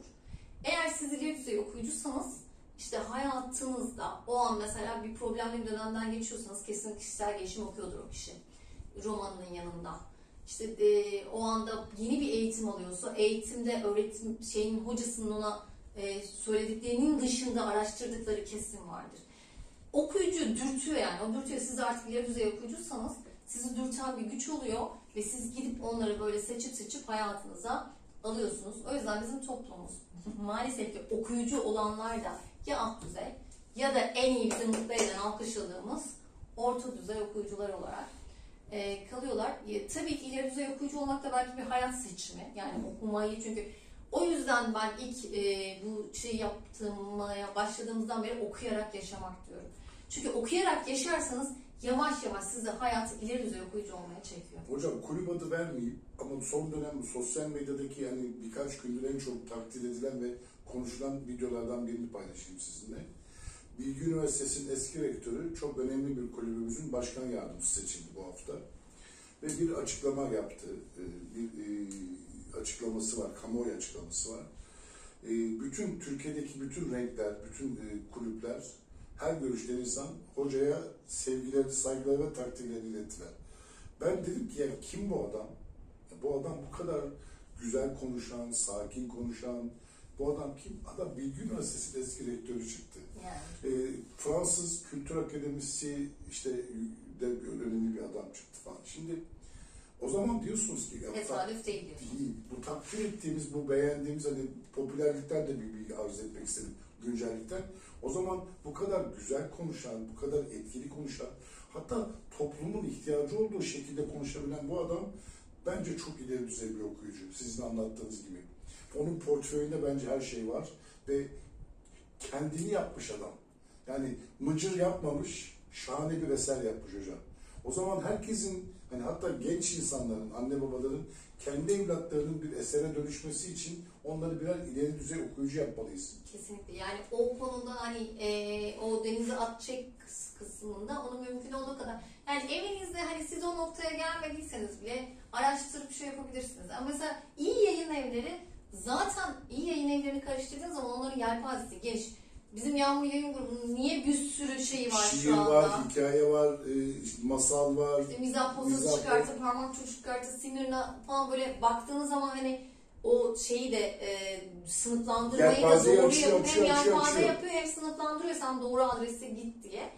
Eğer siz ileri düzey okuyucusanız işte hayatınızda o an mesela bir problemli bir dönemden geçiyorsanız kesin kişisel gelişim okuyordur o kişi romanının yanında. İşte e, o anda yeni bir eğitim alıyorsa eğitimde öğretim şeyin hocasının ona e, söylediklerinin dışında araştırdıkları kesin vardır. Okuyucu dürtüyor yani. O dürtüyor. Siz artık ileri düzey okuyucuysanız sizi dürten bir güç oluyor ve siz gidip onları böyle seçip seçip hayatınıza alıyorsunuz. O yüzden bizim toplumumuz maalesef ki okuyucu olanlar da ya alt düzey ya da en iyi bizi mutlu eden alkışladığımız orta düzey okuyucular olarak e, kalıyorlar. E, tabii ki ileri düzey okuyucu olmak da belki bir hayat seçimi. Yani okumayı çünkü o yüzden ben ilk e, bu şeyi yaptığımaya başladığımızdan beri okuyarak yaşamak diyorum. Çünkü okuyarak yaşarsanız yavaş yavaş sizi hayatı ileri düzey okuyucu olmaya çekiyor. Hocam kulüp adı vermeyeyim ama son dönem sosyal medyadaki yani birkaç gündür en çok takdir edilen ve konuşulan videolardan birini paylaşayım sizinle. Bilgi Üniversitesi'nin eski rektörü çok önemli bir kulübümüzün başkan yardımcısı seçildi bu hafta. Ve bir açıklama yaptı. Ee, Bir e, açıklaması var, kamuoyu açıklaması var. Ee, Bütün Türkiye'deki bütün renkler, bütün e, kulüpler, her görüşten insan hocaya sevgileri, saygıları ve takdirlerini ilettiler. Ben dedim ki ya kim bu adam? Ya bu adam bu kadar güzel konuşan, sakin konuşan, bu adam kim? Adam Bilgi Üniversitesi eski rektörü çıktı. Yani. E, Fransız Kültür Akademisi işte de önemli bir adam çıktı falan. Şimdi o zaman diyorsunuz ki ya, Tesadüf değil değil, bu takdir ettiğimiz, bu beğendiğimiz hani popülerlikten de bir bilgi arz etmek istedim güncellikten. O zaman bu kadar güzel konuşan, bu kadar etkili konuşan, hatta toplumun ihtiyacı olduğu şekilde konuşabilen bu adam bence çok ileri düzey bir okuyucu. Sizin anlattığınız gibi. Onun portföyünde bence her şey var ve kendini yapmış adam. Yani mıcır yapmamış, şahane bir eser yapmış hocam. O zaman herkesin, hani hatta genç insanların, anne babaların kendi evlatlarının bir esere dönüşmesi için onları birer ileri düzey okuyucu yapmalıyız. Kesinlikle. Yani o konuda hani e, o denize atacak kıs- kısmında onu mümkün olduğu kadar. Yani evinizde hani siz o noktaya gelmediyseniz bile araştırıp şey yapabilirsiniz. Ama mesela iyi yayın evleri zaten iyi yayın evlerini karıştırdığınız zaman onların yelpazesi geniş. Bizim Yağmur Yayın Grubu'nun niye bir sürü şeyi var Şiir şu anda? var, hikaye var, e, işte masal var. İşte mizah pozası çıkartı, parmak çocuk çıkartı, sinirna falan böyle baktığınız zaman hani o şeyi de e, sınıflandırmayı da doğru yapıyor. Hem yelpaze yapıyor hem sınıflandırıyor sen doğru adrese git diye.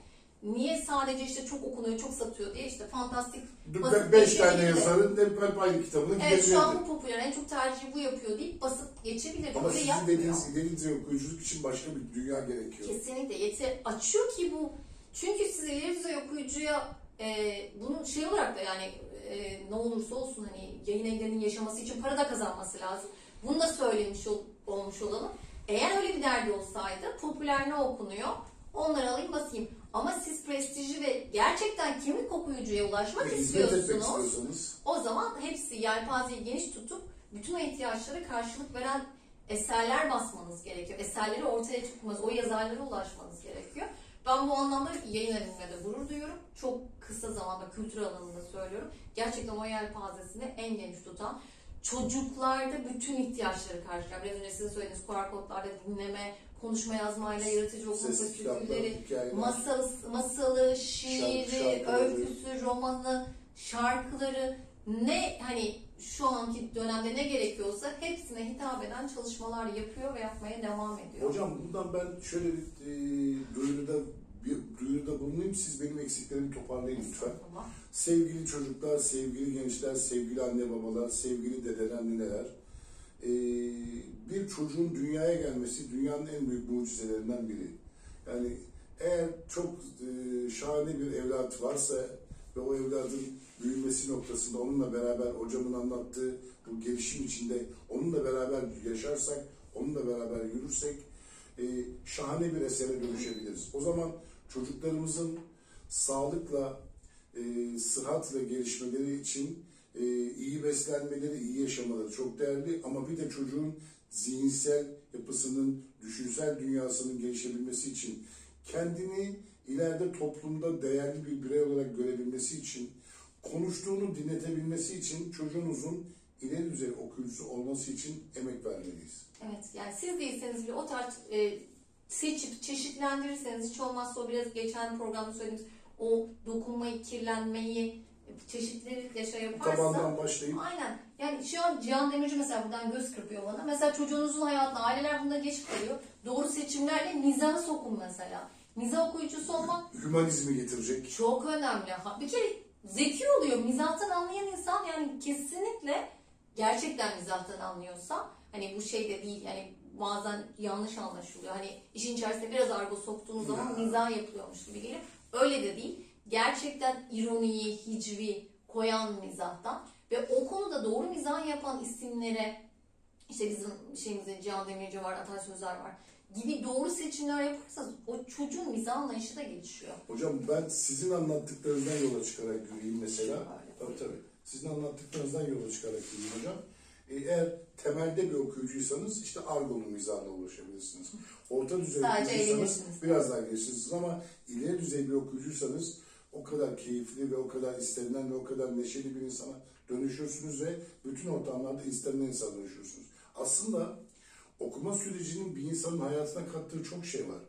Niye sadece işte çok okunuyor, çok satıyor diye işte fantastik basit Be- Beş tane geçebilir. yazarın hep aynı kitabını Evet şu an gidebilirdi. bu popüler, en çok tercihi bu yapıyor deyip basıp geçebilir. Ama Öyle sizin yapmıyor. dediğiniz düzey okuyuculuk için başka bir dünya gerekiyor. Kesinlikle yeter açıyor ki bu. Çünkü siz ileri düzey okuyucuya e, bunu şey olarak da yani e, ne olursa olsun hani yayın evlerinin yaşaması için para da kazanması lazım. Bunu da söylemiş ol- olmuş olalım. Eğer öyle bir derdi olsaydı popüler ne okunuyor? Onları alayım basayım. Ama siz prestijli ve gerçekten kemik okuyucuya ulaşmak istiyorsunuz. O zaman hepsi yelpazeyi geniş tutup bütün o ihtiyaçlara karşılık veren eserler basmanız gerekiyor. Eserleri ortaya çıkmanız, o yazarlara ulaşmanız gerekiyor. Ben bu anlamda yayın evimle de gurur duyuyorum. Çok kısa zamanda kültür alanında söylüyorum. Gerçekten o yelpazesini en geniş tutan çocuklarda bütün ihtiyaçları karşılar. Biraz önce sizin söylediğiniz QR kodlarda dinleme, konuşma yazmayla, yaratıcı fasikülleri, hikayeler. Masal, masalı, şiiri, Şarkı- öyküsü, romanı, şarkıları ne hani şu anki dönemde ne gerekiyorsa hepsine hitap eden çalışmalar yapıyor ve yapmaya devam ediyor. Hocam bundan ben şöyle bir e, duyuruda bir duyuruda bulunayım. Siz benim eksiklerimi toparlayın lütfen. Sevgili çocuklar, sevgili gençler, sevgili anne babalar, sevgili dedeler, nineler. e, bir çocuğun dünyaya gelmesi dünyanın en büyük mucizelerinden biri. Yani eğer çok e, şahane bir evlat varsa ve o evladın büyümesi noktasında onunla beraber hocamın anlattığı bu gelişim içinde onunla beraber yaşarsak onunla beraber yürürsek e, şahane bir esere dönüşebiliriz. O zaman çocuklarımızın sağlıkla, e, sıhhatle gelişmeleri için e, iyi beslenmeleri, iyi yaşamaları çok değerli. Ama bir de çocuğun zihinsel yapısının, düşünsel dünyasının gelişebilmesi için kendini ileride toplumda değerli bir birey olarak görebilmesi için, konuştuğunu dinletebilmesi için çocuğunuzun ileri düzey okuyucusu olması için emek vermeliyiz. Evet yani siz değilseniz bile o tarz e, seçip çeşitlendirirseniz hiç olmazsa o biraz geçen programda söylediğimiz o dokunmayı, kirlenmeyi çeşitlilikle şey yaparsa Tabandan başlayıp Aynen. Yani şu an Cihan Demirci mesela buradan göz kırpıyor bana. Mesela çocuğunuzun hayatına aileler bunda geç kalıyor. Doğru seçimlerle mizahı sokun mesela. Mizah okuyucusu olmak hümanizmi getirecek. çok önemli. Bir kere zeki oluyor. Mizahtan anlayan insan yani kesinlikle gerçekten mizahtan anlıyorsa hani bu şey de değil yani bazen yanlış anlaşılıyor. Hani işin içerisine biraz argo soktuğunuz zaman mizah yapılıyormuş gibi gelir. Öyle de değil. Gerçekten ironiyi, hicvi koyan mizahtan ve o konuda doğru mizah yapan isimlere işte bizim şeyimizde Cihan Demirci var, atasözler var gibi doğru seçimler yaparsanız o çocuğun mizah anlayışı da gelişiyor. Hocam ben sizin anlattıklarınızdan yola çıkarak yürüyeyim mesela. Tabii tabii. Sizin anlattıklarınızdan yola çıkarak yürüyeyim hocam. E, Eğer temelde bir okuyucuysanız işte argonun mizahına ulaşabilirsiniz. Orta düzey Sadece okuyucuysanız biraz daha gelişirsiniz ama ileri düzey bir okuyucuysanız o kadar keyifli ve o kadar istenilen ve o kadar neşeli bir insana dönüşüyorsunuz ve bütün ortamlarda istenilen insana dönüşüyorsunuz. Aslında okuma sürecinin bir insanın hayatına kattığı çok şey var.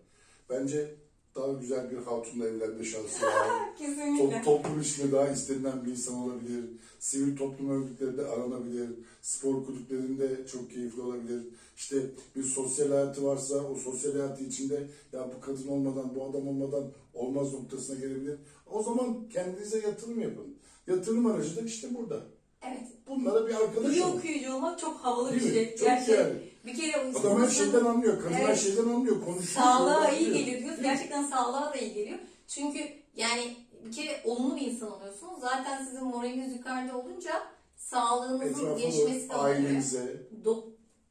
Bence daha güzel bir hatunla evlenme şansı var. Top, toplum içinde daha istenilen bir insan olabilir. Sivil toplum örgütlerinde aranabilir. Spor kulüplerinde çok keyifli olabilir. İşte bir sosyal hayatı varsa o sosyal hayatı içinde ya bu kadın olmadan, bu adam olmadan olmaz noktasına gelebilir. O zaman kendinize yatırım yapın. Yatırım aracı da işte burada. Evet. Bunlara bir arkadaş İyi olun. okuyucu olmak çok havalı bir şey. Çok Gerçekten. yani. Bir kere Adam her şeyden anlıyor. Kadın her Evet. şeyden anlıyor. Konuşuyor. sağlığa oradan iyi geliyor diyoruz. Gerçekten sağlığa da iyi geliyor. Çünkü yani bir kere olumlu bir insan oluyorsunuz. Zaten sizin moraliniz yukarıda olunca sağlığınızın gelişmesi Etrafına, sağlanıyor. ailenize, Do-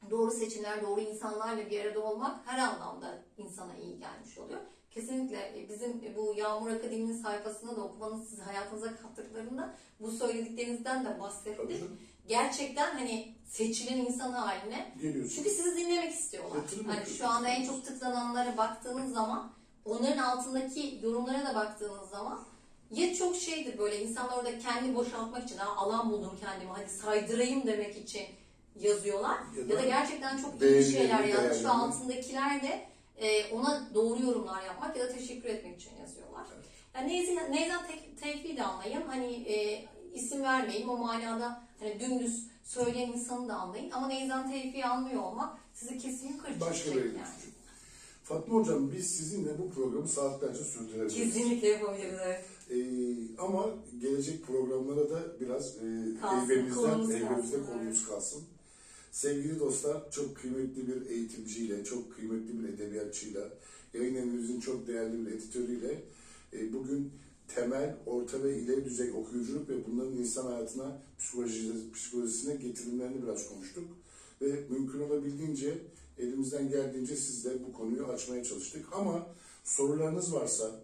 doğru seçimler, doğru insanlarla bir arada olmak her anlamda insana iyi gelmiş oluyor. Kesinlikle e, bizim bu Yağmur Akademi'nin sayfasında da okumanız siz hayatınıza kattıklarında bu söylediklerinizden de tabii bahsettik. canım, Gerçekten hani seçilen insan haline geliyorsun. çünkü sizi dinlemek istiyorlar. Hani şu anda en çok tıklananlara baktığınız zaman onların altındaki yorumlara da baktığınız zaman ya çok şeydir böyle insanlar orada kendi boşaltmak için ha, alan buldum kendime hadi saydırayım demek için yazıyorlar. Ya Ya da da, gerçekten çok iyi şeyler yazmış ve altındakiler de e, ona doğru yorumlar yapmak ya da teşekkür etmek için yazıyorlar. Evet. Yani Tek- Tevfik'i de anlayın. Hani e, isim vermeyeyim o manada hani dümdüz söyleyen insanı da anlayın. Ama Neyzen Tevfik'i anlıyor olmak sizi kesinlikle Başka kırıcı bir yani. yani. Fatma Hocam biz sizinle bu programı saatlerce sürdürebiliriz. Kesinlikle yapabiliriz evet. Ee, ama gelecek programlara da biraz e, Kalsın, kolumuz heybemizde kalsın, kolumuz kalsın. Sevgili dostlar, çok kıymetli bir eğitimciyle, çok kıymetli bir edebiyatçıyla, yayın evimizin çok değerli bir editörüyle e, bugün temel, orta ve ileri düzey okuyuculuk ve bunların insan hayatına, psikolojisi, psikolojisine getirimlerini biraz konuştuk. Ve mümkün olabildiğince, elimizden geldiğince sizle bu konuyu açmaya çalıştık. Ama sorularınız varsa,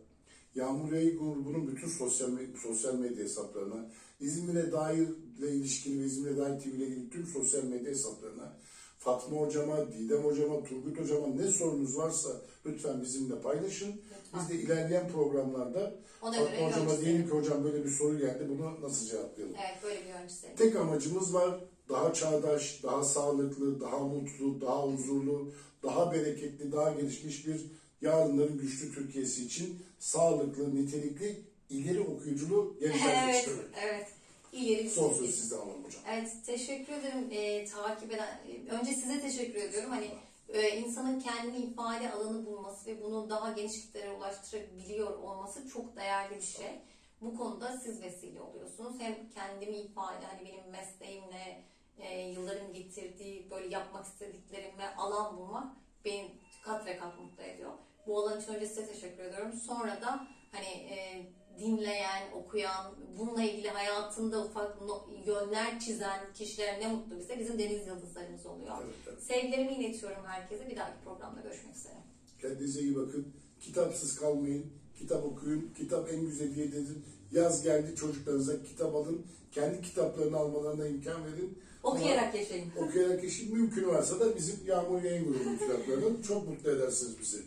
Yağmur Yayın grubunun bütün sosyal, sosyal medya hesaplarına, İzmir'e dair ile ilişkili ve İzmir'e dair TV ile ilgili tüm sosyal medya hesaplarına, Fatma Hocama, Didem Hocama, Turgut Hocama ne sorunuz varsa lütfen bizimle paylaşın. Biz de ilerleyen programlarda Ona Fatma göre Hocama diyelim ki hocam böyle bir soru geldi bunu nasıl cevaplayalım? Evet böyle bir yön çizelim. Tek amacımız var. Daha çağdaş, daha sağlıklı, daha mutlu, daha huzurlu, daha bereketli, daha gelişmiş bir yarınların güçlü Türkiye'si için sağlıklı, nitelikli, ileri okuyuculuğu gençlerde evet, istemek. evet. İleri Son söz sizden alalım hocam. Evet, teşekkür ederim e, takip eden. e, Önce size teşekkür ediyorum. Hani e, insanın kendini ifade alanı bulması ve bunu daha geniş kitlere ulaştırabiliyor olması çok değerli bir şey. Bu konuda siz vesile oluyorsunuz. Hem kendimi ifade, hani benim mesleğimle e, yılların getirdiği böyle yapmak istediklerime alan bulmak beni kat ve kat mutlu ediyor. Bu alan için önce size teşekkür ediyorum. Sonra da hani e, dinleyen, okuyan, bununla ilgili hayatında ufak yönler çizen kişilere ne mutlu bize. Bizim deniz yıldızlarımız oluyor. Evet, evet. Sevgilerimi iletiyorum herkese. Bir dahaki programda görüşmek üzere. Kendinize iyi bakın. Kitapsız kalmayın. Kitap okuyun. Kitap en güzel hediyedir. Yaz geldi çocuklarınıza kitap alın. Kendi kitaplarını almalarına imkan verin. Okuyarak yaşayın. Ama okuyarak eşit mümkün varsa da bizim Yağmur Yayın Grubu'nun kitaplarını çok mutlu edersiniz bizi.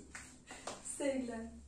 Sevgiler.